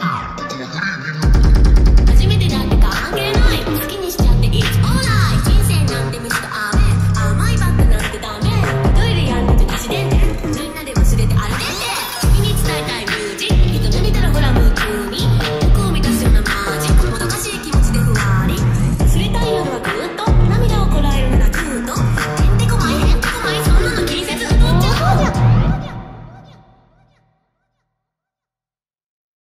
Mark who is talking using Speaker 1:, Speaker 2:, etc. Speaker 1: out.